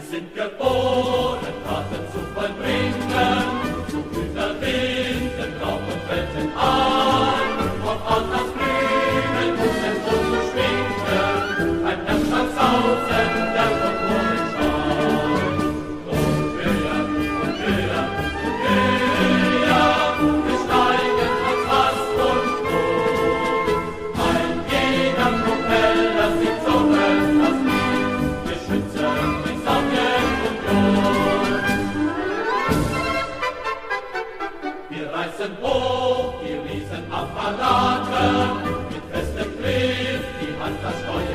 wir sind geboren, Taten zu vollbringen, zu überwinden, winden, und Welten auf. reißen hoch, wir riesen Apparate, mit festem Griff, die Hand das Steuer.